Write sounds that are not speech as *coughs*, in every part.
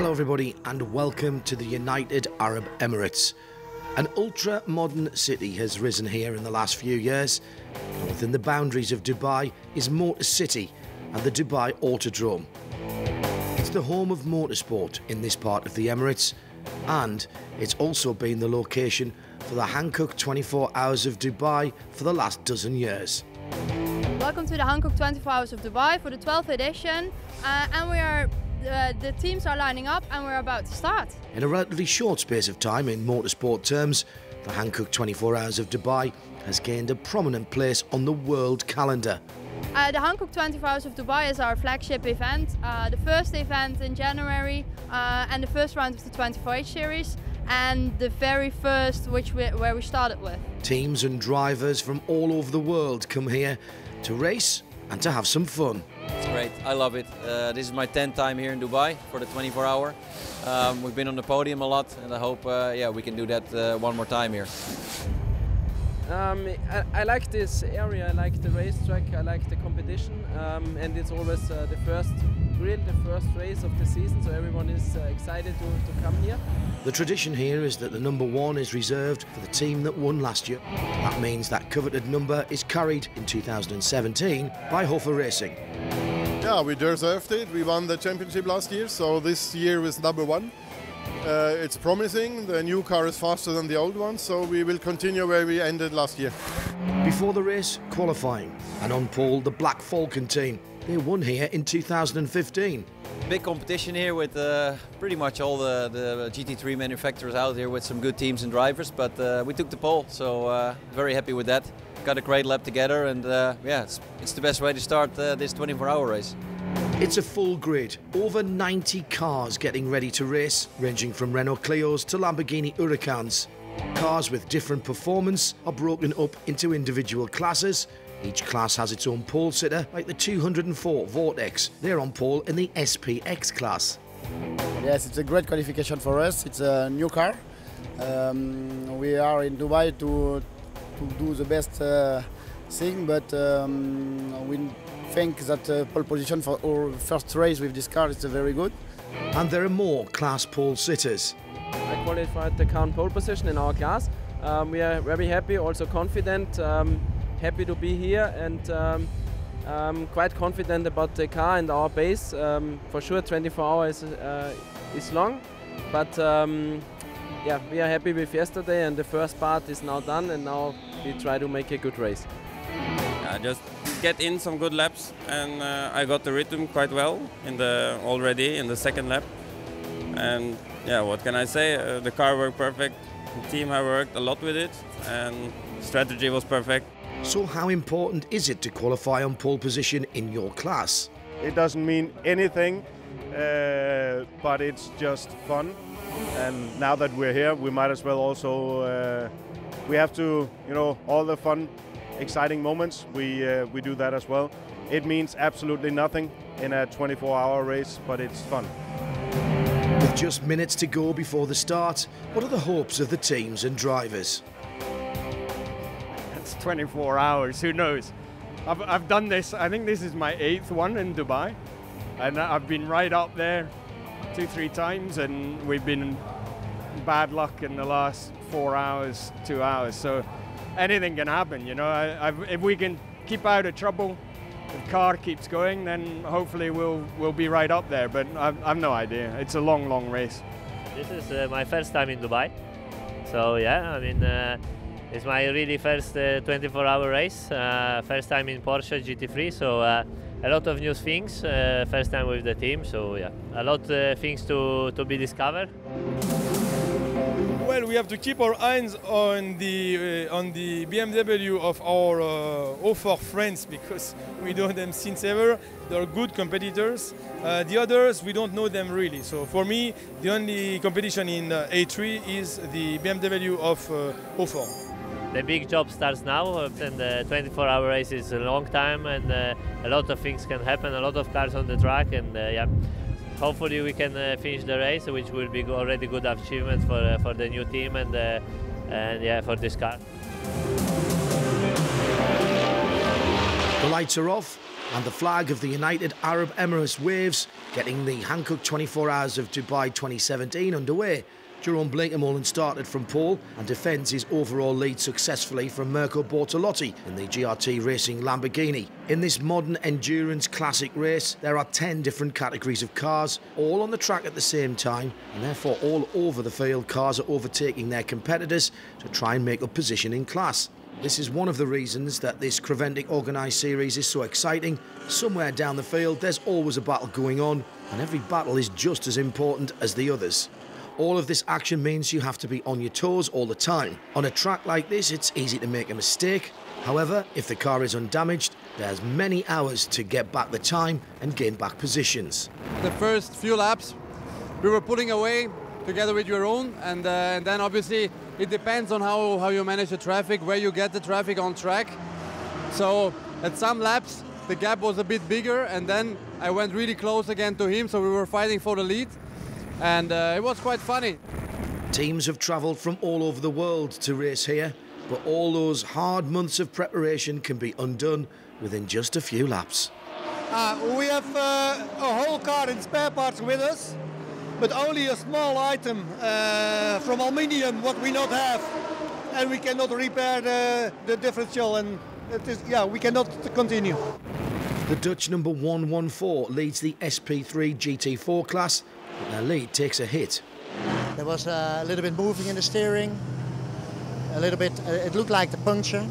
Hello, everybody, and welcome to the United Arab Emirates. An ultra modern city has risen here in the last few years. Within the boundaries of Dubai is Motor City and the Dubai Autodrome. It's the home of motorsport in this part of the Emirates, and it's also been the location for the Hankook 24 Hours of Dubai for the last dozen years. Welcome to the Hankook 24 Hours of Dubai for the 12th edition, uh, and we are uh, the teams are lining up and we're about to start. In a relatively short space of time in motorsport terms, the Hankook 24 Hours of Dubai has gained a prominent place on the world calendar. Uh, the Hankook 24 Hours of Dubai is our flagship event, uh, the first event in January uh, and the first round of the 24H series and the very first which we, where we started with. Teams and drivers from all over the world come here to race and to have some fun. It's great. I love it. Uh, this is my 10th time here in Dubai for the 24 hour. Um, we've been on the podium a lot, and I hope, uh, yeah, we can do that uh, one more time here. Um, I, I, like this area. I like the racetrack. I like the competition, um, and it's always uh, the first grill, the first race of the season, so everyone is uh, excited to, to come here. The tradition here is that the number one is reserved for the team that won last year. That means that coveted number is carried in 2017 by Hofer Racing. Yeah, we deserved it. We won the championship last year, so this year is number one. Uh, it's promising. The new car is faster than the old one, so we will continue where we ended last year. Before the race, qualifying, and on pole, the Black Falcon team. They won here in 2015. Big competition here with uh, pretty much all the, the, GT3 manufacturers out here with some good teams and drivers, but uh, we took the pole, so uh, very happy with that. Got a great lap together, and uh, yeah, it's, it's, the best way to start uh, this 24-hour race. It's a full grid, over 90 cars getting ready to race, ranging from Renault Clios to Lamborghini Huracans. Cars with different performance are broken up into individual classes. Each class has its own pole sitter, like the 204 Vortex. They're on pole in the SPX class. Yes, it's a great qualification for us. It's a new car. Um, we are in Dubai to to do the best uh, thing, but um, we think that uh, pole position for our first race with this car is very good. And there are more class pole sitters. I qualified the current pole position in our class. Um, we are very happy, also confident, um, happy to be here and um, um quite confident about the car and our base. Um, for sure 24 hours uh, is long, but um, yeah, we are happy with yesterday and the first part is now done and now we try to make a good race. Yeah, just get in some good laps and uh, I got the rhythm quite well in the already in the second lap. And yeah, what can I say? Uh, the car worked perfect. The team have worked a lot with it and strategy was perfect. So how important is it to qualify on pole position in your class? It doesn't mean anything, uh, but it's just fun. And now that we're here, we might as well also uh, we have to, you know, all the fun, exciting moments. We uh, we do that as well. It means absolutely nothing in a 24-hour race, but it's fun. With just minutes to go before the start, what are the hopes of the teams and drivers? It's 24 hours. Who knows? I've, I've done this. I think this is my eighth one in Dubai, and I've been right up there two, three times, and we've been bad luck in the last four hours, two hours. So anything can happen, you know. I, if we can keep out of trouble, the car keeps going, then hopefully we'll we'll be right up there. But I've, I've no idea. It's a long, long race. This is uh, my first time in Dubai, so yeah, I mean. Uh, it's my really first 24-hour uh, race, uh, first time in Porsche GT3, so uh, a lot of new things, first time with the team, so yeah, a lot of things to, to be discovered well, we have to keep our eyes on the uh, on the BMW of our uh, Hofer friends because *laughs* we know them since ever. They're good competitors. Uh, the others, we don't know them really. So for me, the only competition in uh, A3 is the BMW of uh, Hofer. The big job starts now, and the 24-hour race is a long time, and uh, a lot of things can happen. A lot of cars on the track, and uh, yeah hopefully we can uh, finish the race, which will be already good achievement for uh, for the new team and uh, and yeah for this car. The lights are off and the flag of the United Arab Emirates waves, getting the Hankook 24 Hours of Dubai 2017 underway. Jeroen Bleekemolen started from pole and defends his overall lead successfully from Mirko Bortolotti in the GRT Racing Lamborghini. In this modern endurance classic race, there are 10 different categories of cars, all on the track at the same time, and therefore all over the field cars are overtaking their competitors to try and make up position in class. This is one of the reasons that this Creventic organised series is so exciting. Somewhere down the field, there's always a battle going on, and every battle is just as important as the others. All of this action means you have to be on your toes all the time. On a track like this, it's easy to make a mistake. However, if the car is undamaged, there's many hours to get back the time and gain back positions. The first few laps, we were pulling away together with Jeroen, and, uh, and then obviously it depends on how, how you manage the traffic, where you get the traffic on track. So at some laps, the gap was a bit bigger, and then I went really close again to him, so we were fighting for the lead and uh, it was quite funny. Teams have travelled from all over the world to race here, but all those hard months of preparation can be undone within just a few laps. Uh, we have uh, a whole car in spare parts with us, but only a small item uh, from aluminium what we not have, and we cannot repair the, the differential, and it is, yeah, we cannot continue. The Dutch number 114 leads the SP3 GT4 class but their lead takes a hit. There was a little bit moving in the steering, a little bit, uh, it looked like the puncture.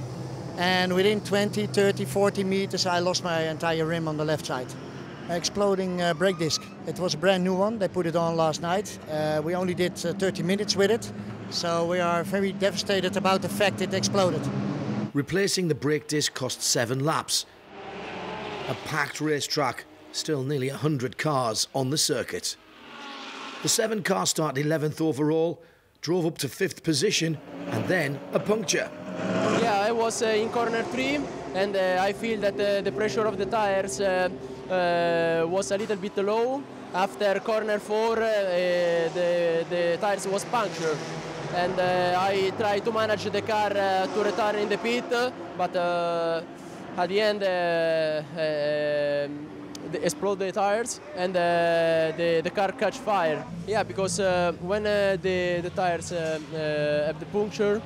And within 20, 30, 40 meters, I lost my entire rim on the left side. Exploding uh, brake disc. It was a brand new one. They put it on last night. Uh, we only did uh, 30 minutes with it. So we are very devastated about the fact it exploded. Replacing the brake disc cost seven laps. A packed racetrack, still nearly 100 cars on the circuit. The seven car started 11th overall, drove up to fifth position, and then a puncture. Yeah, I was uh, in corner three, and uh, I feel that uh, the pressure of the tires uh, uh, was a little bit low. After corner four, uh, the, the tires was punctured. And I tried to manage the car to return in the pit, but at the end, explode the tires and uh, the, the car catch fire. Yeah, because uh, when uh, the, the tires uh, uh, have the puncture,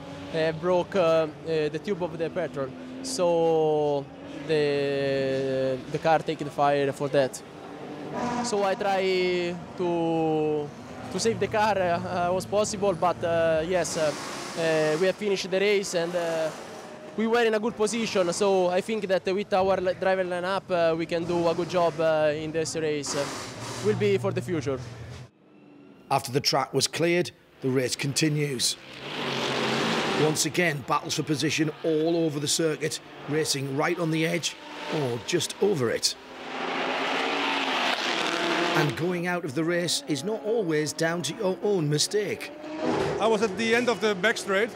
broke uh, the tube of the petrol. So the, the car taking fire for that. So I try to to save the car uh, possible, but yes, we have finished the race and we were in a good position, so I think that with our driver lineup uh, we can do a good job uh, in this race. Uh, will be for the future. After the track was cleared, the race continues. Once again, battles for position all over the circuit, racing right on the edge or just over it. And going out of the race is not always down to your own mistake. I was at the end of the back straight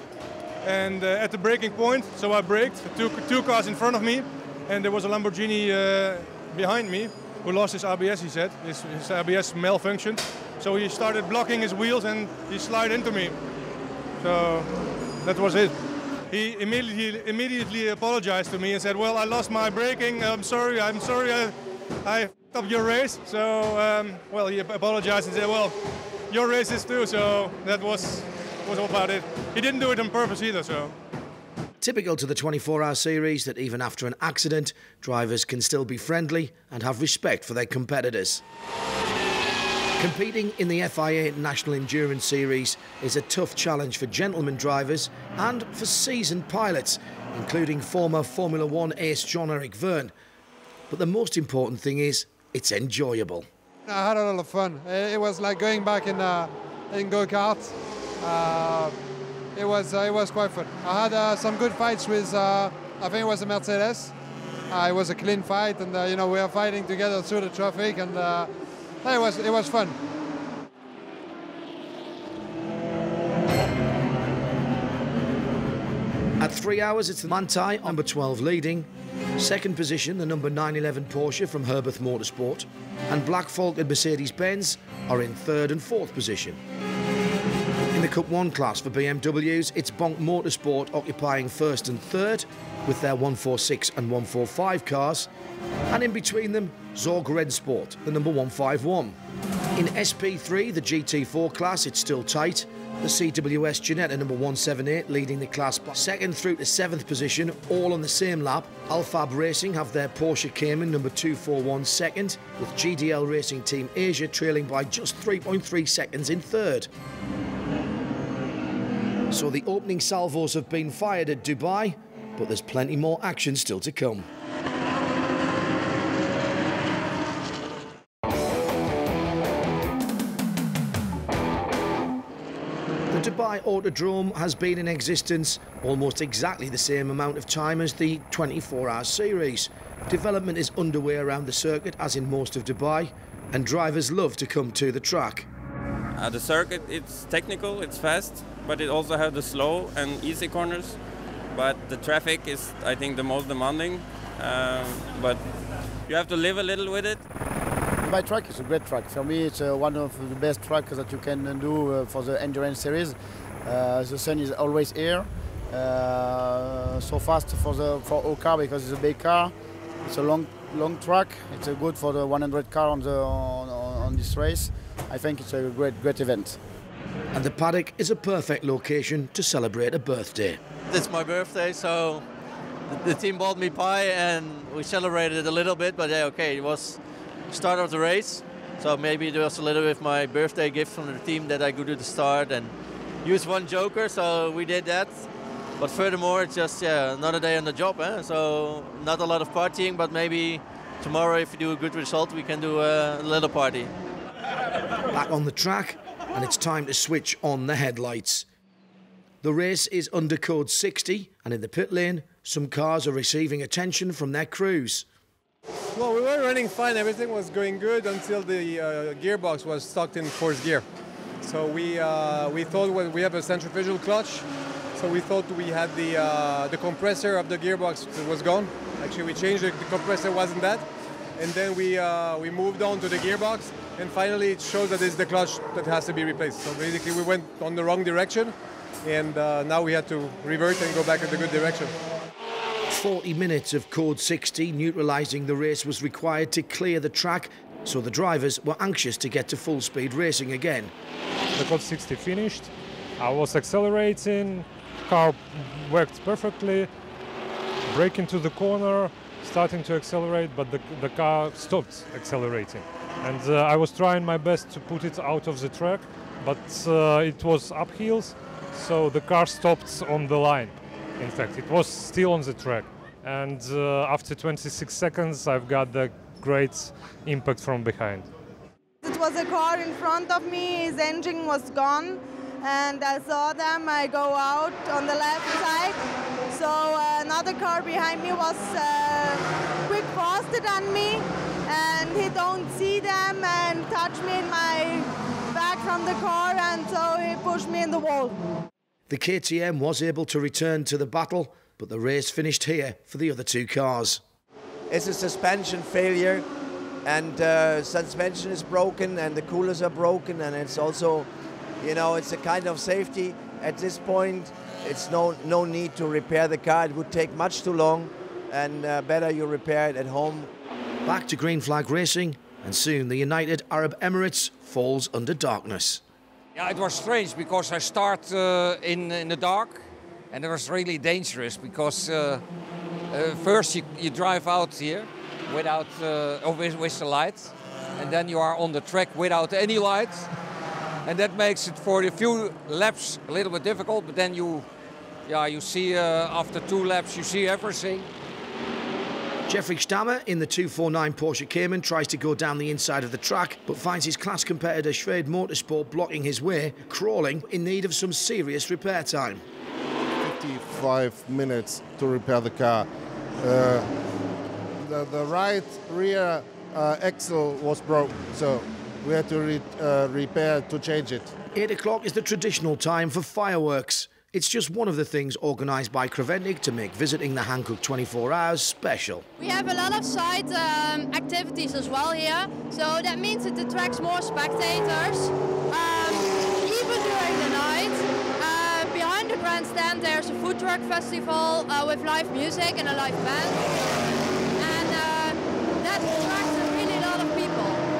and uh, at the braking point, so I braked, two, two cars in front of me, and there was a Lamborghini uh, behind me who lost his ABS, he said. His, his ABS malfunctioned. So he started blocking his wheels and he slid into me. So that was it. He immediately, immediately apologized to me and said, well, I lost my braking. I'm sorry, I'm sorry, I, I up your race. So, um, well, he apologized and said, well, your race is too. So that was was all about it. He didn't do it on purpose either, so. Typical to the 24 hour series that even after an accident, drivers can still be friendly and have respect for their competitors. Competing in the FIA National Endurance Series is a tough challenge for gentlemen drivers and for seasoned pilots, including former Formula One ace Jean-Eric Vergne. But the most important thing is it's enjoyable. I had a lot of fun. It was like going back in, uh, in go-kart it was uh, it was quite fun. I had uh, some good fights with uh, I think it was a Mercedes. Uh, it was a clean fight, and uh, you know we were fighting together through the traffic, and it was it was fun. At three hours, it's the Manthey, number 12 leading. Second position, the number 911 Porsche from Herberth Motorsport. And Black Falcon Mercedes-Benz are in third and fourth position. The Cup 1 class for BMWs, it's Bonk Motorsport occupying first and third with their 146 and 145 cars, and in between them, Sorg Rennsport, the number 151. In SP3, the GT4 class, it's still tight. The CWS Ginetta number 178 leading the class by second through to seventh position, all on the same lap. Alfab Racing have their Porsche Cayman number 241 second, with GDL Racing Team Asia trailing by just 3.3 seconds in third. So the opening salvos have been fired at Dubai, but there's plenty more action still to come. The Dubai Autodrome has been in existence almost exactly the same amount of time as the 24 Hour Series. Development is underway around the circuit, as in most of Dubai, and drivers love to come to the track. Uh, the circuit, it's technical, it's fast, but it also has the slow and easy corners. But the traffic is, I think, the most demanding. Um, but you have to live a little with it. My track is a great track. For me, it's uh, one of the best tracks that you can do uh, for the endurance series. Uh, the sun is always here. Uh, so fast for the for our car because it's a big car. It's a long long track. It's good for the 100 car on the on, on this race. I think it's a great great event. And the paddock is a perfect location to celebrate a birthday. It's my birthday, so the team bought me pie and we celebrated a little bit. But yeah, okay, it was start of the race. So maybe it was a little bit of my birthday gift from the team that I go to the start and use one joker. So we did that. But furthermore, it's just yeah, another day on the job. Eh? So not a lot of partying, but maybe tomorrow, if we do a good result, we can do a little party. Back on the track, and it's time to switch on the headlights. The race is under code 60, and in the pit lane, some cars are receiving attention from their crews. Well, we were running fine. Everything was going good until the uh, gearbox was stuck in fourth gear. So we uh, we thought well, we have a centrifugal clutch. So we thought we had the uh, the compressor of the gearbox was gone. Actually, we changed it. The compressor wasn't that, and then we uh, we moved on to the gearbox. And finally, it shows that it's the clutch that has to be replaced. So basically, we went on the wrong direction, and uh, now we had to revert and go back in the good direction. 40 minutes of Code 60 neutralising the race was required to clear the track, so the drivers were anxious to get to full speed racing again. The Code 60 finished. I was accelerating, car worked perfectly, braking to the corner, starting to accelerate, but the, the car stopped accelerating. And uh, I was trying my best to put it out of the track, but uh, it was uphills, so the car stopped on the line. In fact, it was still on the track. And uh, after 26 seconds, I've got the great impact from behind. It was a car in front of me, his engine was gone, and I saw them. I go out on the left side. So uh, another car behind me was uh, quick faster than me, and he don't see them and touch me in my back from the car, and so he pushed me in the wall. The KTM was able to return to the battle, but the race finished here for the other two cars. It's a suspension failure, and uh, suspension is broken, and the coolers are broken, and it's also, you know, it's a kind of safety. At this point, it's no no need to repair the car. It would take much too long, and uh, better you repair it at home. Back to green flag racing, and soon the United Arab Emirates falls under darkness. Yeah, it was strange because I start uh, in in the dark, and it was really dangerous because uh, uh, first you, you drive out here without uh, with, with the light, and then you are on the track without any light, and that makes it for a few laps a little bit difficult. But then you, yeah, you see uh, after two laps you see everything. Jeffrey Stammer in the 249 Porsche Cayman tries to go down the inside of the track, but finds his class competitor Schwed Motorsport blocking his way, crawling in need of some serious repair time. 55 minutes to repair the car. Uh, the, the right rear uh, axle was broke, so we had to re uh, repair to change it. 8 o'clock is the traditional time for fireworks. It's just one of the things organised by Creventic to make visiting the Hankook 24 Hours special. We have a lot of side um, activities as well here, so that means it attracts more spectators, um, even during the night. Behind the grandstand, there's a food truck festival uh, with live music and a live band. And uh, that attracts a really lot of people.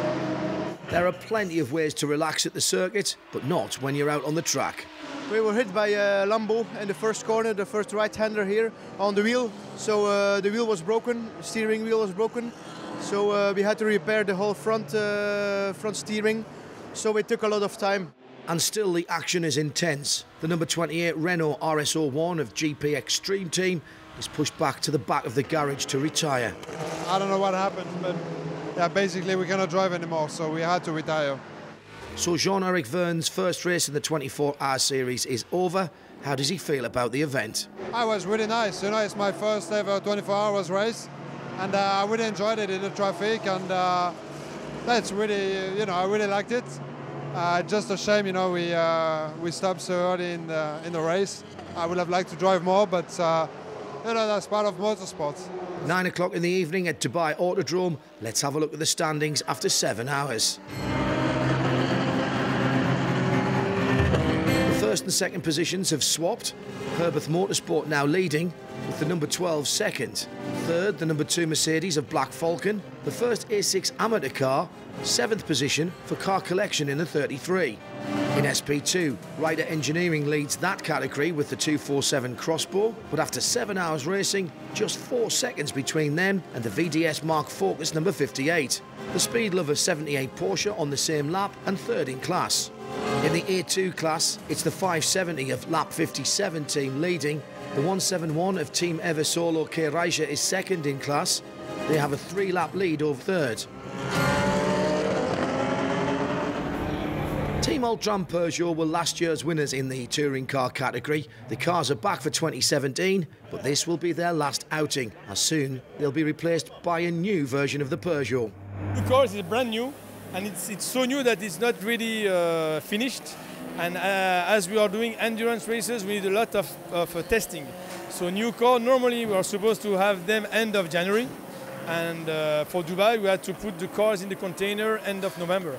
There are plenty of ways to relax at the circuit, but not when you're out on the track. We were hit by a Lambo in the first corner, the first right-hander here on the wheel. So uh, the wheel was broken, steering wheel was broken. So uh, we had to repair the whole front uh, front steering. So it took a lot of time. And still the action is intense. The number 28 Renault RS01 of GP Extreme Team is pushed back to the back of the garage to retire. I don't know what happened, but yeah, basically we cannot drive anymore, so we had to retire. So Jean-Eric Vergne's first race in the 24-hour series is over. How does he feel about the event? I was really nice. You know, it's my first ever 24 hours race, and uh, I really enjoyed it in the traffic, and uh, that's really, you know, I really liked it. Uh, just a shame, you know, we uh, we stopped so early in the in the race. I would have liked to drive more, but uh, you know, that's part of motorsport. Nine o'clock in the evening at Dubai Autodrome. Let's have a look at the standings after seven hours. The first and second positions have swapped. Herberth Motorsport now leading, with the number 12 second. Third, the number 2 Mercedes of Black Falcon. The first A6 amateur car, seventh position for car collection in the 33. In SP2, Reiter Engineering leads that category with the 247 X-Bow, but after seven hours racing, just four seconds between them and the VDS Mark Focus number 58. The Speed Lover 78 Porsche on the same lap and third in class. In the A2 class, it's the 570 of lap 57 team leading. The 171 of Team Eva Solo K-Rejser is second in class. They have a three lap lead over third. Team Altran Peugeot were last year's winners in the touring car category. The cars are back for 2017, but this will be their last outing, as soon they'll be replaced by a new version of the Peugeot. The car is brand new, and it's, it's so new that it's not really uh, finished. And uh, as we are doing endurance races, we need a lot of, of uh, testing. So new car, normally we are supposed to have them end of January. And uh, for Dubai, we had to put the cars in the container end of November.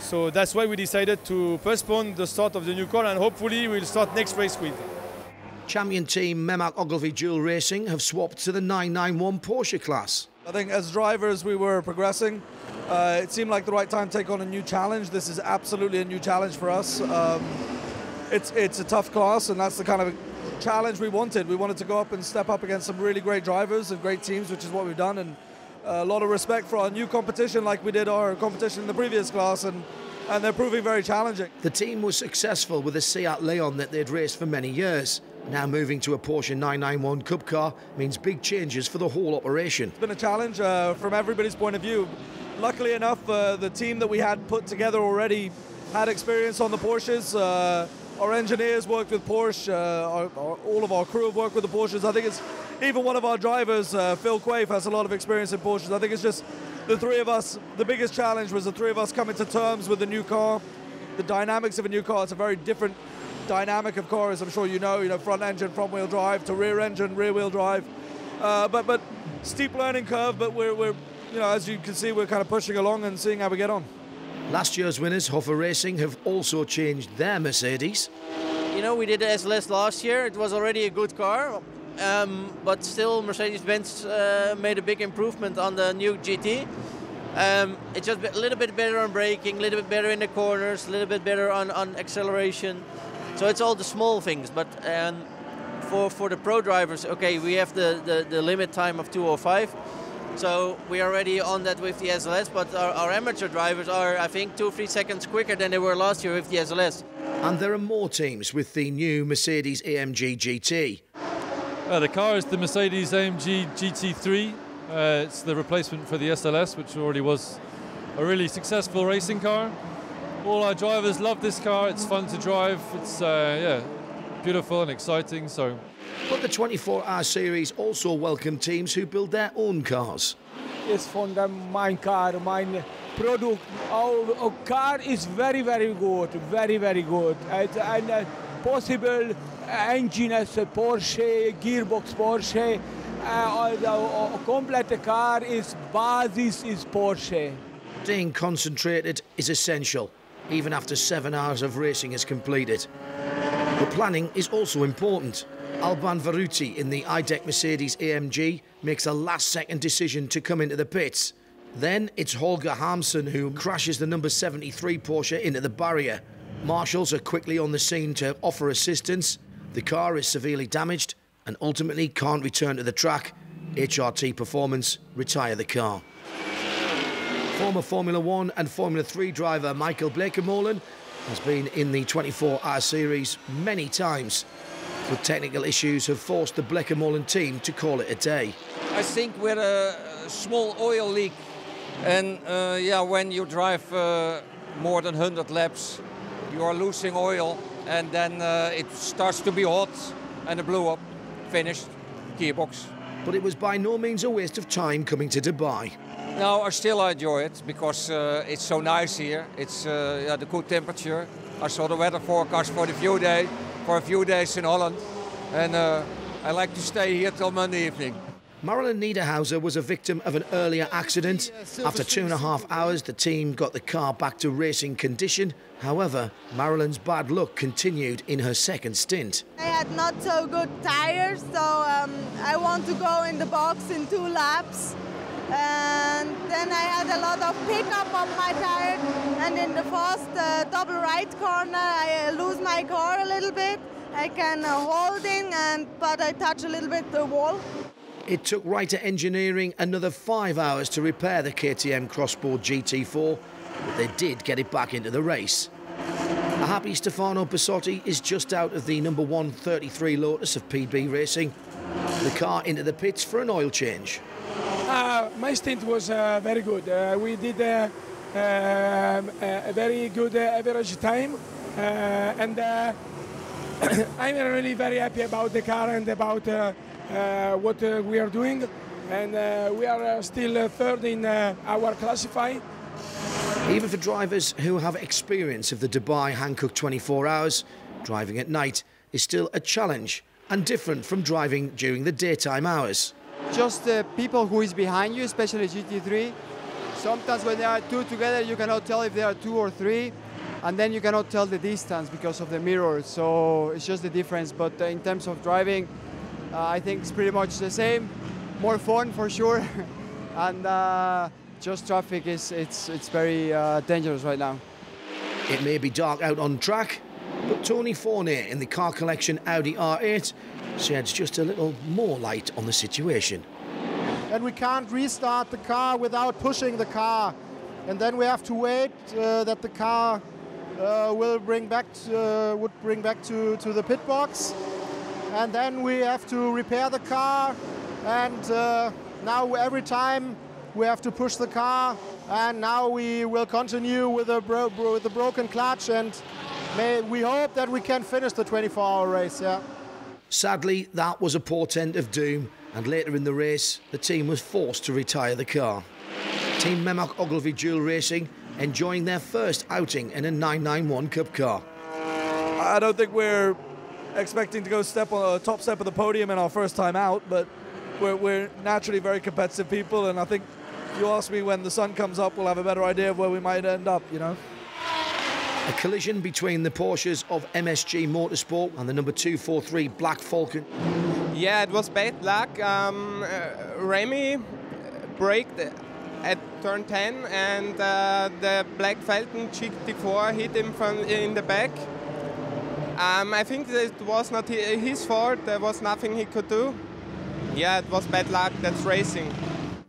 So that's why we decided to postpone the start of the new car and hopefully we'll start next race week. Champion team Memac Ogilvy Duel Racing have swapped to the 991 Porsche class. I think as drivers we were progressing. Uh, it seemed like the right time to take on a new challenge. This is absolutely a new challenge for us. Um, it's it's a tough class, and that's the kind of challenge we wanted. We wanted to go up and step up against some really great drivers and great teams, which is what we've done. And a lot of respect for our new competition, like we did our competition in the previous class, and and they're proving very challenging. The team was successful with a Seat Leon that they'd raced for many years. Now moving to a Porsche 991 Cup car means big changes for the whole operation. It's been a challenge uh, from everybody's point of view. Luckily enough, uh, the team that we had put together already had experience on the Porsches. Uh, our engineers worked with Porsche. Uh, our, our, all of our crew have worked with the Porsches. I think it's even one of our drivers, uh, Phil Quaife, has a lot of experience in Porsches. I think it's just the three of us. The biggest challenge was the three of us coming to terms with the new car. The dynamics of a new car. It's a very different dynamic of cars. I'm sure you know. You know, front engine, front wheel drive to rear engine, rear wheel drive. Uh, but but steep learning curve. But we're we're you know as you can see we're kind of pushing along and seeing how we get on. Last year's winners, Hofer Racing, have also changed their Mercedes. You know, we did the SLS last year. It was already a good car, um, but still Mercedes-Benz uh, made a big improvement on the new GT. Um, it's just a little bit better on braking, a little bit better in the corners, a little bit better on, on acceleration. So it's all the small things. But um, for, for the pro drivers, okay, we have the, the, the limit time of 205. So we are already on that with the SLS, but our, our, amateur drivers are, I think, two or three seconds quicker than they were last year with the SLS. And there are more teams with the new Mercedes AMG GT. Uh, the car is the Mercedes AMG GT3. Uh, it's the replacement for the SLS, which already was a really successful racing car. All our drivers love this car. It's fun to drive. It's uh, yeah, beautiful and exciting. So but the 24-hour series also welcomed teams who build their own cars. It's from the, my car, my product. Our, our, car is very, very good, very, very good. And, and uh, possible gearbox Porsche. Uh, the complete car is basis is Porsche. Staying concentrated is essential, even after seven hours of racing is completed. But planning is also important. Alban Varutti in the IDEC Mercedes AMG makes a last-second decision to come into the pits. Then it's Holger Harmsen who crashes the number 73 Porsche into the barrier. Marshals are quickly on the scene to offer assistance. The car is severely damaged and ultimately can't return to the track. HRT Performance retire the car. Former Formula One and Formula 3 driver Michael Bleekemolen has been in the 24-hour series many times, but technical issues have forced the Bleekemolen team to call it a day. I think with a small oil leak and uh, yeah, when you drive uh, more than 100 laps, you are losing oil and then uh, it starts to be hot and it blew up, finished, gearbox. But it was by no means a waste of time coming to Dubai. No, I still enjoy it because uh, it's so nice here. It's uh, yeah, the good temperature. I saw the weather forecast for the few day, for a few days in Holland, and uh, I like to stay here till Monday evening. Marilyn Niederhauser was a victim of an earlier accident. After two and a half hours, the team got the car back to racing condition. However, Marilyn's bad luck continued in her second stint. I had not so good tires, so um, I want to go in the box in two laps. And then I had a lot of pickup on my tire, and in the first uh, double right corner, I uh, lose my car a little bit. I can uh, hold in, and but I touch a little bit the wall. It took Reiter Engineering another five hours to repair the KTM Crossboard GT4, but they did get it back into the race. A happy Stefano Bassotti is just out of the number 133 Lotus of PB Racing. The car into the pits for an oil change. Uh, my stint was uh, very good. Uh, we did uh, um, a very good uh, average time, uh, and *coughs* I'm really very happy about the car and about Uh, what uh, we are doing. And uh, we are still third in our classify. Even for drivers who have experience of the Dubai Hankook 24 hours, driving at night is still a challenge and different from driving during the daytime hours. Just the people who is behind you, especially GT3, sometimes when there are two together you cannot tell if there are two or three and then you cannot tell the distance because of the mirrors so it's just the difference but uh, in terms of driving uh, I think it's pretty much the same more fun for sure *laughs* and uh, just traffic is it's it's very uh, dangerous right now It may be dark out on track but Tony Fournier in the car collection Audi R8 sheds just a little more light on the situation and we can't restart the car without pushing the car. And then we have to wait uh, that the car uh, will bring back to, uh, would bring back to, to the pit box. And then we have to repair the car. And uh, now every time we have to push the car. And now we will continue with a, bro with a broken clutch. And may we hope that we can finish the 24-hour race. Yeah. Sadly, that was a portent of doom and later in the race, the team was forced to retire the car. Team Memac Ogilvy Duel Racing enjoying their first outing in a 991 Cup car. I don't think we're expecting to go step on a top step of the podium in our first time out, but we're, we're naturally very competitive people, and I think if you ask me when the sun comes up, we'll have a better idea of where we might end up, you know. A collision between the Porsches of MSG Motorsport and the number 243 Black Falcon. Yeah, it was bad luck. Um, uh, Remy braked at turn 10 and uh, the Black Falcon GT4 hit him from in the back. Um, I think it was not his fault. There was nothing he could do. Yeah, it was bad luck. That's racing.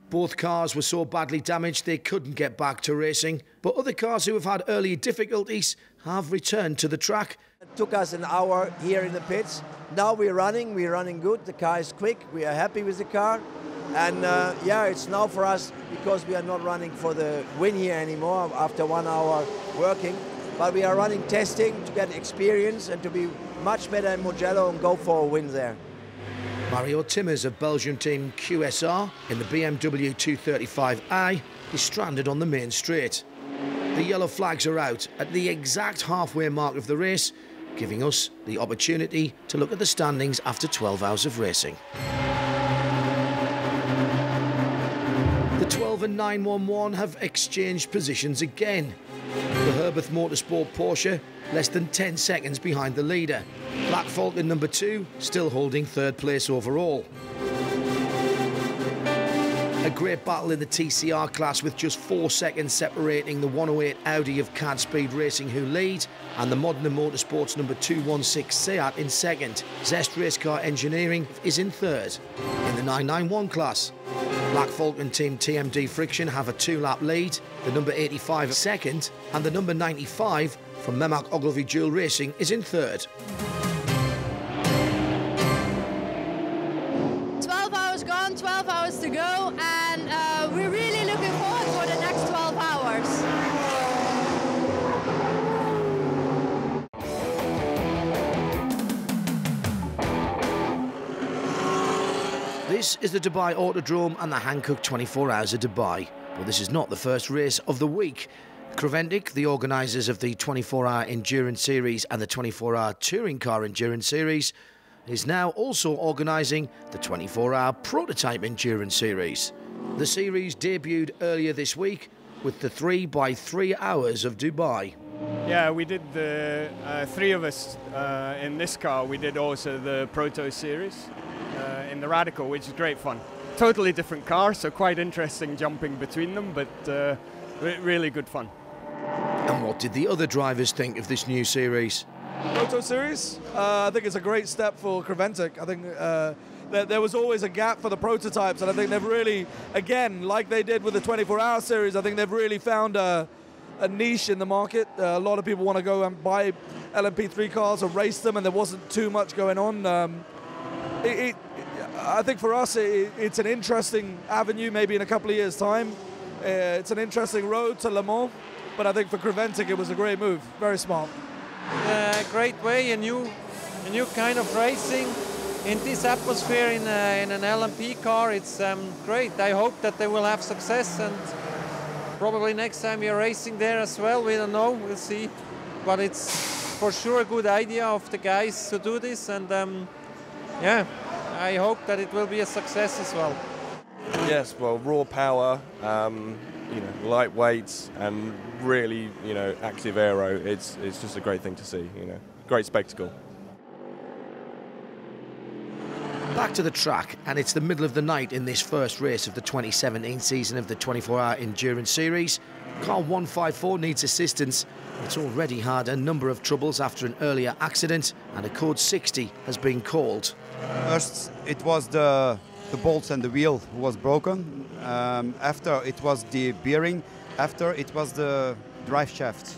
Both cars were so badly damaged they couldn't get back to racing, but other cars who have had early difficulties have returned to the track. It took us an hour here in the pits. Now we're running, we're running good, the car is quick, we are happy with the car. And uh, yeah, it's now for us because we are not running for the win here anymore after one hour working, but we are running testing to get experience and to be much better in Mugello and go for a win there. Mario Timmers of Belgian team QSR in the BMW 235i is stranded on the main straight. The yellow flags are out at the exact halfway mark of the race, giving us the opportunity to look at the standings after 12 hours of racing. The 12 and 911 have exchanged positions again. The Herberth Motorsport Porsche less than 10 seconds behind the leader. Black Falcon number two, still holding third place overall. A great battle in the TCR class with just four seconds separating the 108 Audi of Cadspeed Racing who lead and the Modena Motorsports number 216 Seat in second. Zest Race Car Engineering is in third. In the 991 class, Black Falcon team TMD Friction have a two-lap lead, the number 85 second and the number 95 from Memac Ogilvy Duel Racing is in third. Is the Dubai Autodrome and the Hankook 24 Hours of Dubai. But this is not the first race of the week. Creventic, the organisers of the 24 Hour Endurance Series and the 24 Hour Touring Car Endurance Series, is now also organising the 24 Hour Prototype Endurance Series. The series debuted earlier this week with the 3 by 3 hours of Dubai. Yeah, we did the uh, three of us uh, in this car. We did also the Proto series uh, in the Radical, which is great fun. Totally different car, so quite interesting jumping between them, but uh, really good fun. And what did the other drivers think of this new series? Proto Series. Uh, I think it's a great step for Creventic. I think uh, there, there was always a gap for the prototypes, and I think they've really, again, like they did with the 24-hour series, I think they've really found a, a niche in the market. Uh, a lot of people want to go and buy LMP3 cars or race them, and there wasn't too much going on. Um, it, it, I think for us, it, it's an interesting avenue. Maybe in a couple of years' time, uh, it's an interesting road to Le Mans. But I think for Creventic, it was a great move. Very smart. uh, great way, a new, a new kind of racing in this atmosphere in, a, in an LMP car. It's um, great. I hope that they will have success and probably next time are racing there as well. We don't know. We'll see. But it's for sure a good idea of the guys to do this, and um, yeah, I hope that it will be a success as well. Yes, well, raw power, um, you know, lightweight and really, you know, active aero. It's it's just a great thing to see. You know, great spectacle. Back to the track, and it's the middle of the night in this first race of the 2017 season of the 24 Hour Endurance Series. Car 154 needs assistance. It's already had a number of troubles after an earlier accident, and a code 60 has been called. First, it was the the bolts and the wheel was broken. Um, after, it was the bearing. After, it was the drive shaft.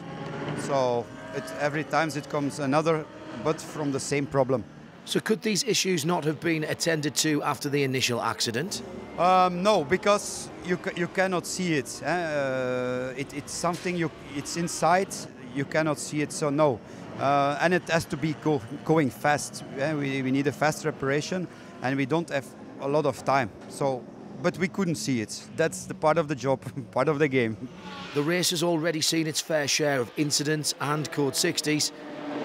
So it, every time it comes another, but from the same problem. So, could these issues not have been attended to after the initial accident? Um, no, because you you cannot see it. eh? Uh, it. It's something you. It's inside. You cannot see it. So no, uh, and it has to be go, going fast. eh? We, we need a fast reparation, and we don't have a lot of time. So, but we couldn't see it. That's the part of the job, *laughs* part of the game. The race has already seen its fair share of incidents and code 60s,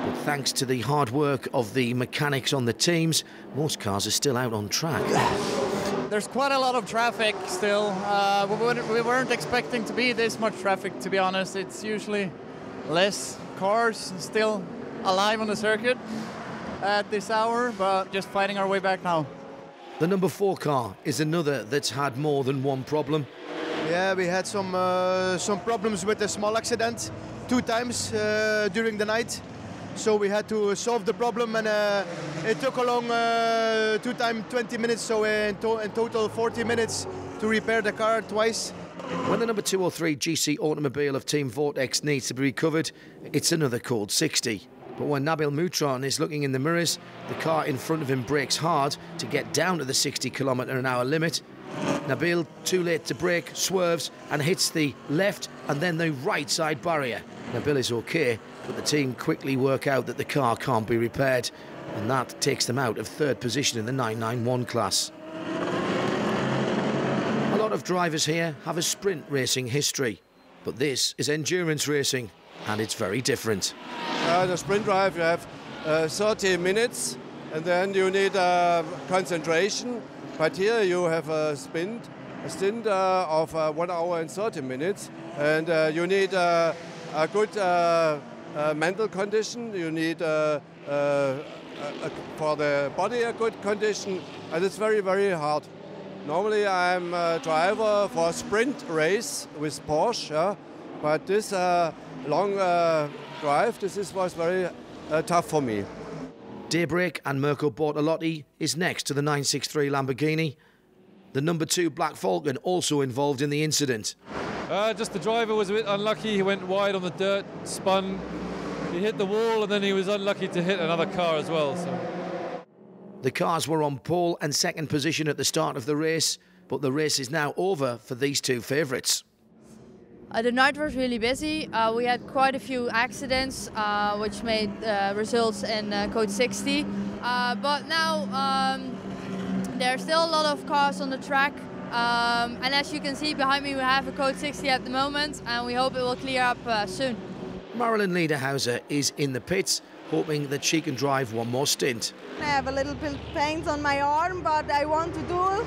but thanks to the hard work of the mechanics on the teams, most cars are still out on track. *sighs* There's quite a lot of traffic still. Uh, we, weren't, we weren't expecting to be this much traffic, to be honest. It's usually less cars still alive on the circuit at this hour, but just fighting our way back now. The number four car is another that's had more than one problem. Yeah, we had some uh, some problems with a small accident two times uh, during the night. So we had to solve the problem, and uh, it took along uh, two time 20 minutes, so in, to- in total 40 minutes to repair the car twice. When the number 203 GC automobile of Team Vortex needs to be recovered, it's another called 60. But when Nabil Moutran is looking in the mirrors, the car in front of him brakes hard to get down to the 60 kilometre an hour limit. Nabil, too late to brake, swerves and hits the left and then the right side barrier. Nabil is okay, but the team quickly work out that the car can't be repaired, and that takes them out of third position in the 991 class. A lot of drivers here have a sprint racing history, but this is endurance racing, and it's very different. Uh, the sprint drive, you have uh, 30 minutes, and then you need uh, concentration. But here you have a stint, a stint uh, of uh, one hour and 30 minutes, and uh, you need uh, a good uh, uh, mental condition, you need uh, for the body a good condition, and it's very, very hard. Normally I'm a driver for a sprint race with Porsche, yeah? but this long drive, this is, was very tough for me. Daybreak and Mirko Bortolotti is next to the 963 Lamborghini. The number two Black Falcon also involved in the incident. Uh, just the driver was a bit unlucky. He went wide on the dirt, spun, he hit the wall, and then he was unlucky to hit another car as well. So. The cars were on pole and second position at the start of the race, but the race is now over for these two favourites. Uh, the night was really busy. Uh, we had quite a few accidents, uh, which made uh, results in uh, code 60. Uh, but now um, there are still a lot of cars on the track. Um, and as you can see behind me, we have a code 60 at the moment, and we hope it will clear up soon. Marilyn Lederhauser is in the pits, hoping that she can drive one more stint. I have a little bit pains on my arm, but I want to do it.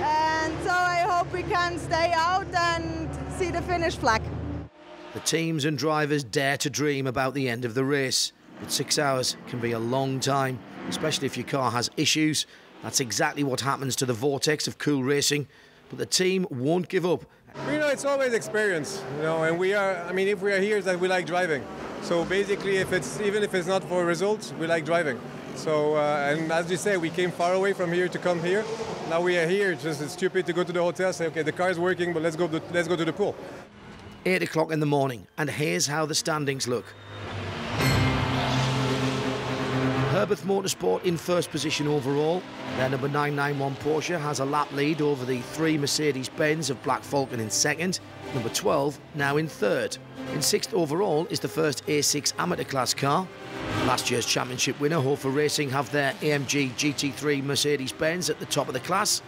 And so I hope we can stay out and see the finish flag. The teams and drivers dare to dream about the end of the race, but six hours can be a long time, especially if your car has issues. That's exactly what happens to the vortex of cool racing, but the team won't give up. You know, it's always experience, you know, and we are, I mean, if we are here, that we like driving. So basically, if it's even if it's not for results, we like driving. So, uh, and as you say, we came far away from here to come here. Now we are here. Just it's stupid to go to the hotel, say, okay, the car is working, but let's go. To, let's go to the pool. Eight o'clock in the morning, and here's how the standings look. Herberth Motorsport in first position overall. Their number 991 Porsche has a lap lead over the three Mercedes-Benz of Black Falcon in second. Number 12 now in third. In sixth overall is the first A6 amateur class car. Last year's championship winner Hofer Racing have their AMG GT3 Mercedes-Benz at the top of the class.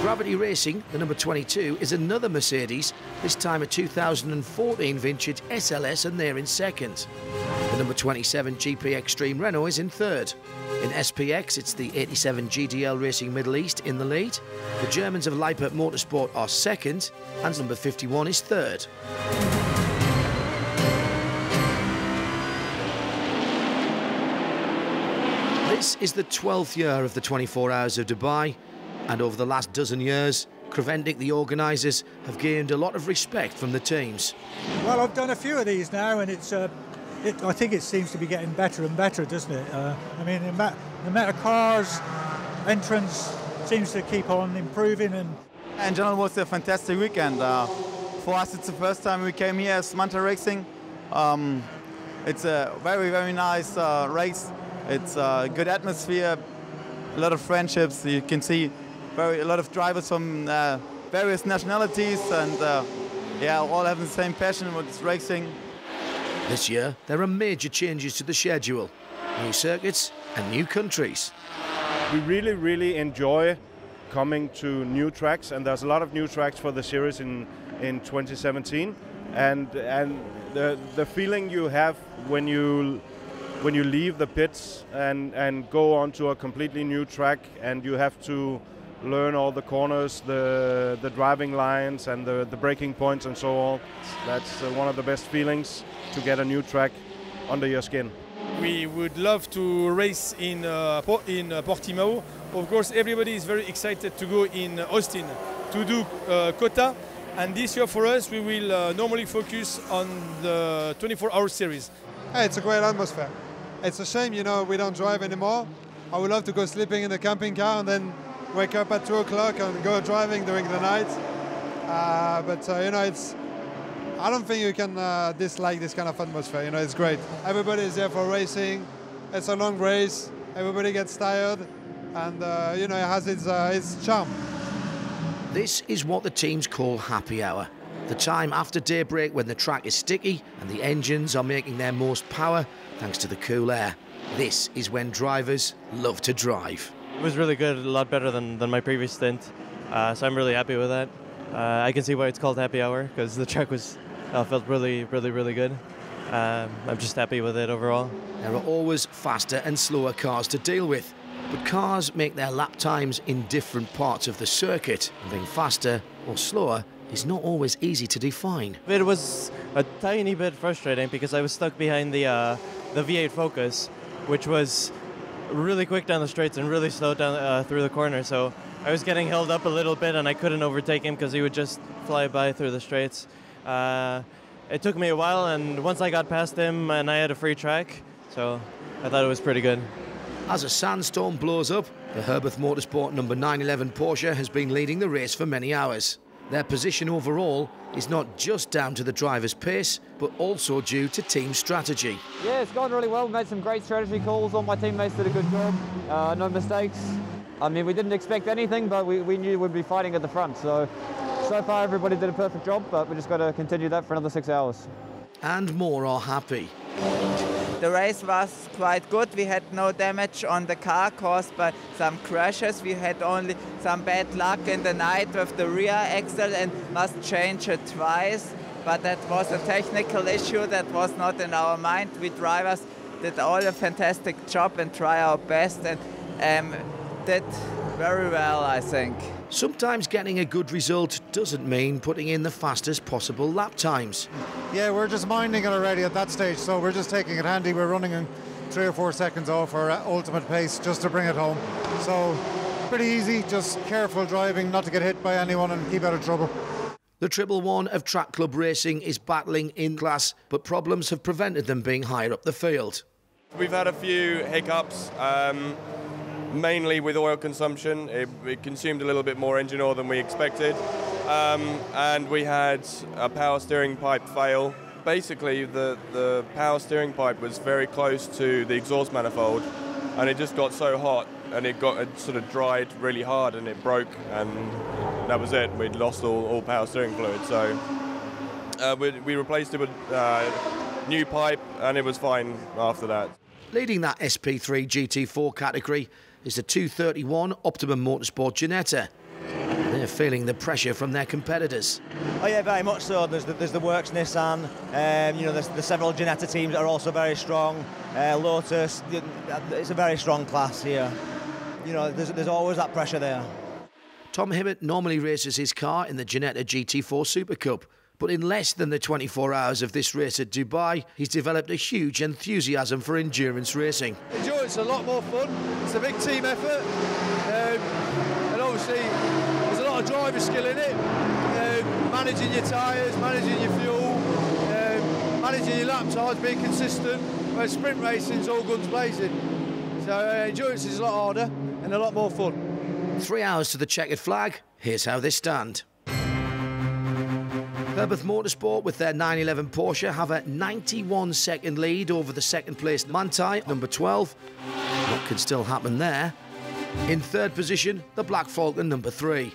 Gravity Racing, the number 22, is another Mercedes, this time a 2014 vintage SLS, and they're in second. The number 27 GP Extreme Renault is in third. In SPX, it's the 87 GDL Racing Middle East in the lead. The Germans of Leipert Motorsport are second, and number 51 is third. This is the 12th year of the 24 Hours of Dubai, and over the last dozen years, Creventic, the organisers, have gained a lot of respect from the teams. Well, I've done a few of these now, and it's. Uh, it, I think it seems to be getting better and better, doesn't it? Uh, I mean, the amount, the amount of cars, entrance seems to keep on improving. And in general, it was a fantastic weekend. Uh, for us, it's the first time we came here as Manthey Racing. Um, it's a very, very nice uh, race. It's a good atmosphere, a lot of friendships. You can see very a lot of drivers from uh, various nationalities, and uh, yeah, all having the same passion with racing. This year, there are major changes to the schedule, new circuits and new countries. We really, really enjoy coming to new tracks, and there's a lot of new tracks for the series in in 2017, and and the the feeling you have when you when you leave the pits and, and go onto a completely new track and you have to learn all the corners, the, the driving lines and the, the braking points and so on. That's uh, one of the best feelings to get a new track under your skin. We would love to race in, uh, in uh, Portimao. Of course, everybody is very excited to go in Austin to do uh, COTA. And this year for us, we will uh, normally focus on the 24 hour series. Hey, it's a great atmosphere. It's a shame, you know, we don't drive anymore. I would love to go sleeping in the camping car and then wake up at 2 o'clock and go driving during the night. Uh, but, uh, you know, it's, I don't think you can uh, dislike this kind of atmosphere. You know, it's great. Everybody is there for racing. It's a long race. Everybody gets tired. And, uh, you know, it has its, uh, its charm. This is what the teams call happy hour. The time after daybreak when the track is sticky and the engines are making their most power thanks to the cool air. This is when drivers love to drive. It was really good, a lot better than, than my previous stint. Uh, so I'm really happy with that. Uh, I can see why it's called happy hour because the track was uh, felt really, really, really good. Um, I'm just happy with it overall. There are always faster and slower cars to deal with, but cars make their lap times in different parts of the circuit, and being faster or slower is not always easy to define. It was a tiny bit frustrating because I was stuck behind the uh, the V8 Focus, which was really quick down the straights and really slow down uh, through the corner. So I was getting held up a little bit, and I couldn't overtake him because he would just fly by through the straights. Uh, it took me a while, and once I got past him, and I had a free track, so I thought it was pretty good. As a sandstorm blows up, the Herberth Motorsport number 911 Porsche has been leading the race for many hours. Their position overall is not just down to the driver's pace, but also due to team strategy. Yeah, it's gone really well. We made some great strategy calls. All my teammates did a good job. Uh, no mistakes. I mean, we didn't expect anything, but we, we knew we'd be fighting at the front. So, so far everybody did a perfect job, but we just got to continue that for another six hours. And more are happy. The race was quite good. We had no damage on the car caused by some crashes. We had only some bad luck in the night with the rear axle and must change it twice. But that was a technical issue that was not in our mind. We drivers did all a fantastic job and try our best and um, did very well, I think. Sometimes getting a good result doesn't mean putting in the fastest possible lap times. Yeah, we're just minding it already at that stage, so we're just taking it handy. We're running in three or four seconds off our ultimate pace just to bring it home. So pretty easy, just careful driving, not to get hit by anyone and keep out of trouble. The Triple One of Track Club Racing is battling in class, but problems have prevented them being higher up the field. We've had a few hiccups. Um, mainly with oil consumption. It, it, consumed a little bit more engine oil than we expected. Um, and we had a power steering pipe fail. Basically, the, the power steering pipe was very close to the exhaust manifold, and it just got so hot and it got it sort of dried really hard and it broke, and that was it. We'd lost all, all power steering fluid. So uh, we, we, replaced it with uh, new pipe, and it was fine after that. Leading that SP3 GT4 category is the 231 Optimum Motorsport Ginetta. They're feeling the pressure from their competitors. Oh yeah, very much so. There's the, there's the Works Nissan. Um, you know, there's the several Ginetta teams that are also very strong. Uh, Lotus. It's a very strong class here. You know, there's, there's always that pressure there. Tom Hibbert normally races his car in the Ginetta GT4 Super Cup. But in less than the 24 hours of this race at Dubai, he's developed a huge enthusiasm for endurance racing. Endurance is a lot more fun. It's a big team effort. Um, and obviously, there's a lot of driver skill in it. Um, managing your tyres, managing your fuel, um, managing your lap times, being consistent. Whereas sprint racing's all guns blazing. So uh, endurance is a lot harder and a lot more fun. Three hours to the checkered flag. Here's how they stand. Herberth Motorsport with their 911 Porsche have a 91 second lead over the second place Manthey, number 12. What can still happen there? In third position, the Black Falcon, number 3.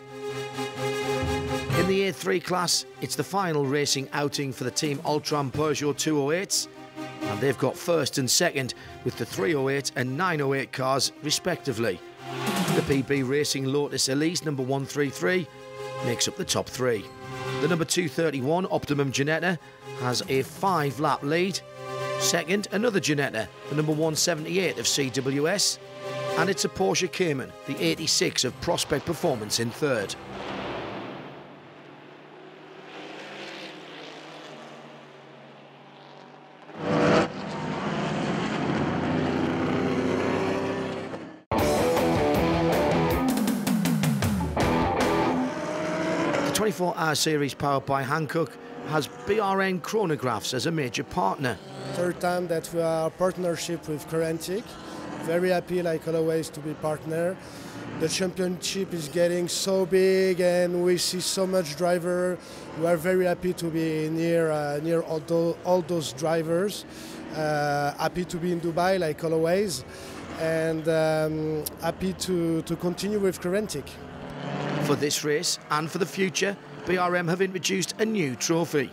In the A3 class, it's the final racing outing for the Team Altran Peugeot 208s, and they've got first and second with the 308 and 908 cars, respectively. The PB Racing Lotus Elise number 133 makes up the top three. The number 231 Optimum Ginetta has a five lap lead. Second, another Ginetta, the number 178 of CWS. And it's a Porsche Cayman, the 86 of Prospect Performance in third. 24 hour series powered by Hankook has BRM Chronographs as a major partner. Third time that we are partnership with Creventic. Very happy, like always, to be partner. The championship is getting so big, and we see so much driver. We are very happy to be near uh, near all, those, all those drivers. Uh, happy to be in Dubai, like always, and um, happy to, to continue with Creventic. For this race and for the future, BRM have introduced a new trophy.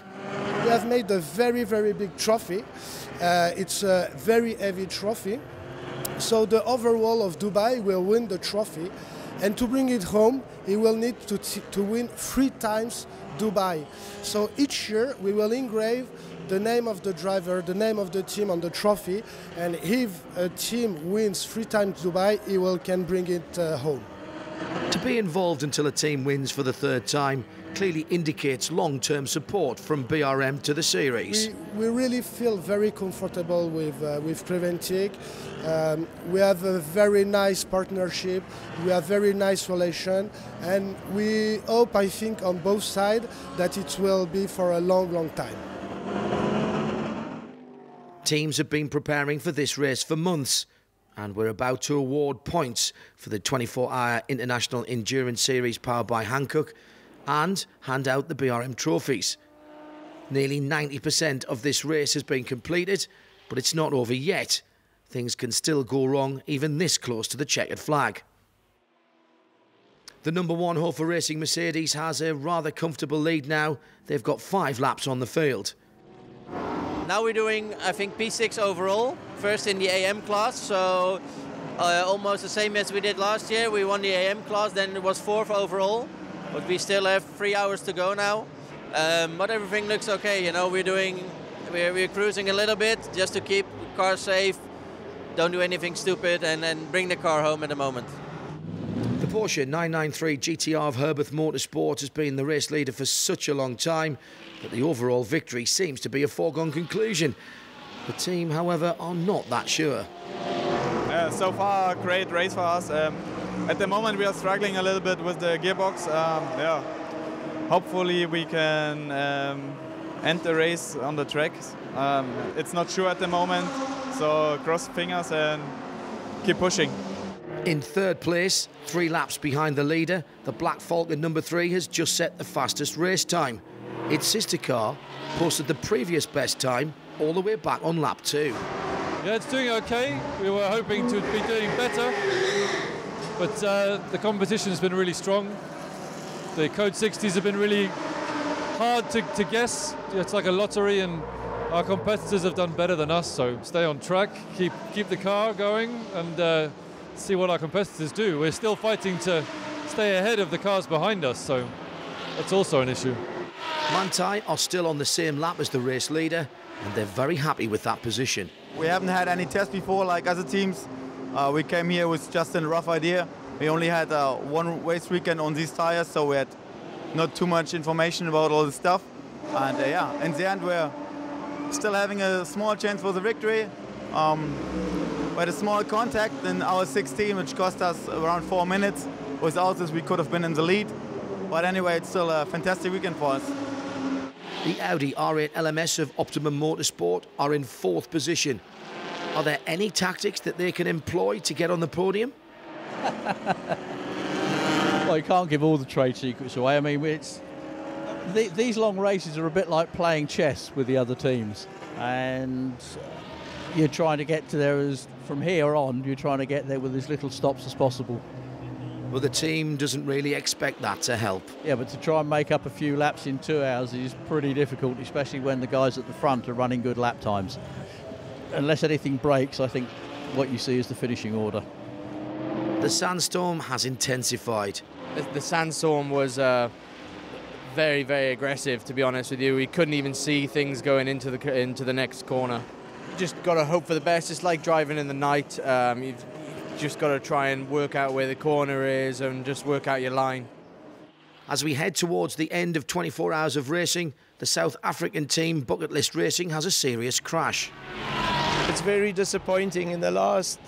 We have made a very, very big trophy. Uh, it's a very heavy trophy. So the overall of Dubai will win the trophy. And to bring it home, he will need to, to win three times Dubai. So each year we will engrave the name of the driver, the name of the team on the trophy. And if a team wins three times Dubai, he will can bring it uh, home. To be involved until a team wins for the third time clearly indicates long-term support from BRM to the series. We, we really feel very comfortable with uh, with Creventic. Um, we have a very nice partnership. We have very nice relation, and we hope, I think, on both sides that it will be for a long, long time. Teams have been preparing for this race for months, and we're about to award points for the 24-hour International Endurance Series powered by Hankook and hand out the BRM trophies. Nearly 90% of this race has been completed, but it's not over yet. Things can still go wrong even this close to the checkered flag. The number one Hofer Racing Mercedes has a rather comfortable lead now. They've got five laps on the field. Now we're doing, I think, P6 overall, first in the AM class, so uh, almost the same as we did last year. We won the AM class, then it was fourth overall, but we still have three hours to go now. Um, but everything looks okay, you know, we're doing, we're, we're cruising a little bit just to keep the car safe, don't do anything stupid, and then bring the car home at the moment. The Porsche 993 GTR of Herberth Motorsport has been the race leader for such a long time that the overall victory seems to be a foregone conclusion. The team, however, are not that sure. Uh, so far, great race for us. Um, at the moment, we are struggling a little bit with the gearbox. Um, yeah, hopefully we can um, end the race on the track. Um, it's not sure at the moment, so cross fingers and keep pushing. In third place, three laps behind the leader, the Black Falcon number three has just set the fastest race time. Its sister car posted the previous best time all the way back on lap two. Yeah, it's doing okay. We were hoping to be doing better, but uh, the competition has been really strong. The Code 60s have been really hard to, to guess. It's like a lottery, and our competitors have done better than us. So stay on track, keep keep the car going, and uh, see what our competitors do. We're still fighting to stay ahead of the cars behind us, so that's also an issue. Manthey are still on the same lap as the race leader, and they're very happy with that position. We haven't had any tests before like other teams. Uh, we came here with just a rough idea. We only had uh, one race weekend on these tires, so we had not too much information about all the stuff. And uh, yeah, in the end, we're still having a small chance for the victory. Um, we had a small contact in our 16, which cost us around four minutes. Without this, we could have been in the lead. But anyway, it's still a fantastic weekend for us. The Audi R8 LMS of Optimum Motorsport are in fourth position. Are there any tactics that they can employ to get on the podium? *laughs* well, you can't give all the trade secrets away. I mean, it's th these long races are a bit like playing chess with the other teams, and you're trying to get to there as from here on. You're trying to get there with as little stops as possible. Well, the team doesn't really expect that to help. Yeah, but to try and make up a few laps in two hours is pretty difficult, especially when the guys at the front are running good lap times. Unless anything breaks, I think what you see is the finishing order. The sandstorm has intensified. The, the sandstorm was uh, very, very aggressive. To be honest with you, we couldn't even see things going into the into the next corner. You just got to hope for the best. It's like driving in the night. Um, you've just got to try and work out where the corner is and just work out your line. As we head towards the end of 24 hours of racing, the South African team Bucket List Racing has a serious crash. It's very disappointing. In the last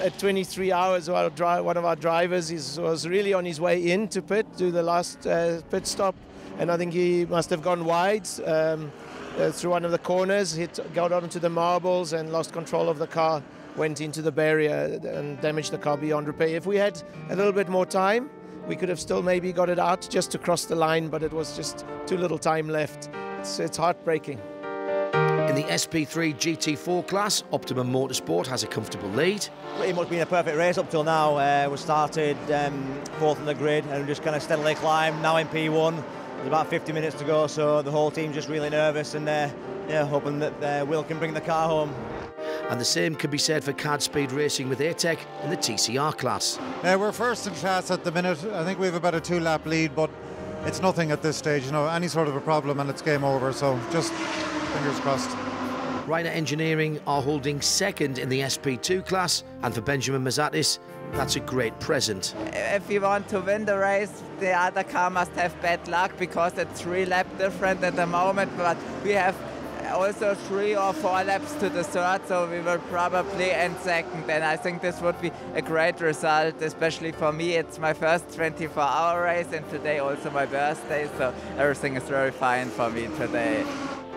at 23 hours, our one of our drivers is, was really on his way in to pit, do the last uh, pit stop, and I think he must have gone wide um, uh, through one of the corners, hit, got onto the marbles and lost control of the car, went into the barrier and damaged the car beyond repair. If we had a little bit more time, we could have still maybe got it out just to cross the line, but it was just too little time left. It's, it's heartbreaking. In the SP3 GT4 class, Optimum Motorsport has a comfortable lead. Pretty much been a perfect race up till now. Uh, we started um, fourth on the grid and just kind of steadily climbed. Now in P1, there's about 50 minutes to go, so the whole team's just really nervous and uh, yeah, hoping that uh, Will can bring the car home. And the same can be said for Cadspeed Racing with ATEC in the TCR class. Uh, we're first in class at the minute. I think we have about a two lap lead, but it's nothing at this stage. You know, any sort of a problem and it's game over. So just fingers crossed. Reiter Engineering are holding second in the SP2 class, and for Benjamin Mazatis, that's a great present. If you want to win the race, the other car must have bad luck because it's three lap different at the moment, but we have also three or four laps to the third, so we will probably end second. And I think this would be a great result, especially for me. It's my first 24-hour race, and today also my birthday, so everything is very fine for me today.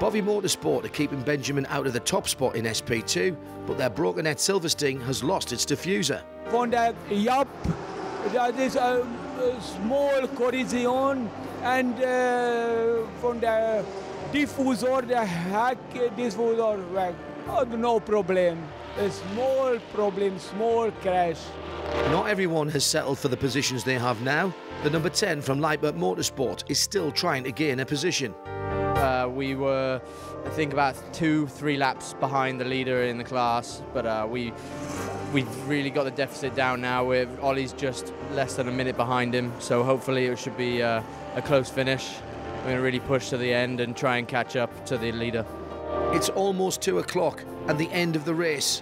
Bovi Motorsport are keeping Benjamin out of the top spot in SP2, but their Brokernet Silver Sting has lost its diffuser. Von der Yap, that is a, small collision, and uh, von der diffuser, der hack diffuser, weg. Oh, no problem. A small problem, small crash. Not everyone has settled for the positions they have now. The number 10 from Leipert Motorsport is still trying to gain a position. Uh, we were, I think, about two, three laps behind the leader in the class, but uh, we we've really got the deficit down now. With Ollie's just less than a minute behind him, so hopefully it should be uh, a close finish. We're going to really push to the end and try and catch up to the leader. It's almost two o'clock and the end of the race.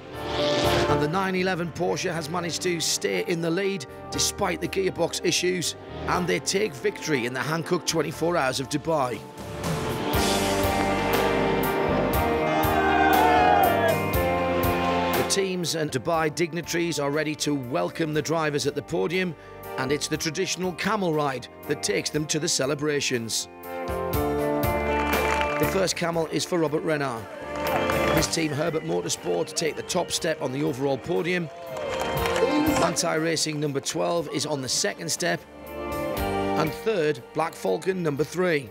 And the 911 Porsche has managed to stay in the lead despite the gearbox issues, and they take victory in the Hankook 24 Hours of Dubai. And Dubai dignitaries are ready to welcome the drivers at the podium, and it's the traditional camel ride that takes them to the celebrations. The first camel is for Robert Renauer. His team, Herberth Motorsport, take the top step on the overall podium. Manthey Racing number 12 is on the second step. And third, Black Falcon number 3.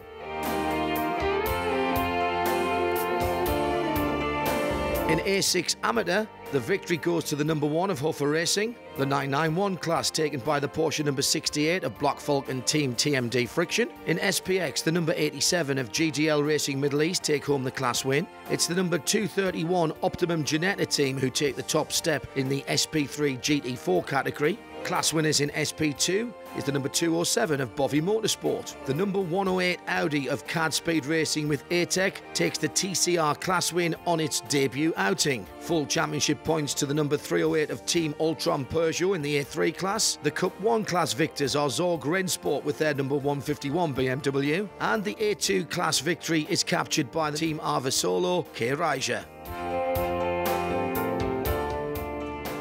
In A6 Amateur, the victory goes to the number one of Hofer Racing, the 991 class taken by the Porsche number 68 of Black Falcon Team TMD Friction. In SPX, the number 87 of GDL Racing Middle East take home the class win. It's the number 231 Optimum Ginetta team who take the top step in the SP3 GT4 category. Class winners in SP2 is the number 207 of Bovi Motorsport. The number 108 Audi of Cadspeed Racing with ATEC takes the TCR class win on its debut outing. Full championship points to the number 308 of Team Altran Peugeot in the A3 class. The Cup 1 class victors are Sorg Rennsport with their number 151 BMW. And the A2 class victory is captured by the Team Arva Solo, K. Raija.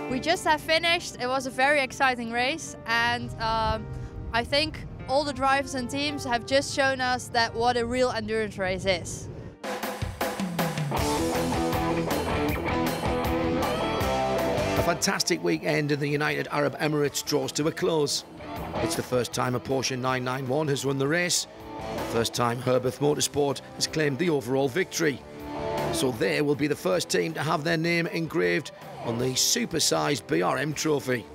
We just have finished. It was a very exciting race, and um, I think all the drivers and teams have just shown us that what a real endurance race is. A fantastic weekend in the United Arab Emirates draws to a close. It's the first time a Porsche 991 has won the race. the First time Herberth Motorsport has claimed the overall victory. So they will be the first team to have their name engraved on the supersized BRM trophy.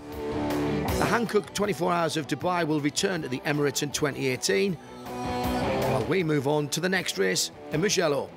The Hankook 24 Hours of Dubai will return to the Emirates in 2018, while we move on to the next race in Mugello.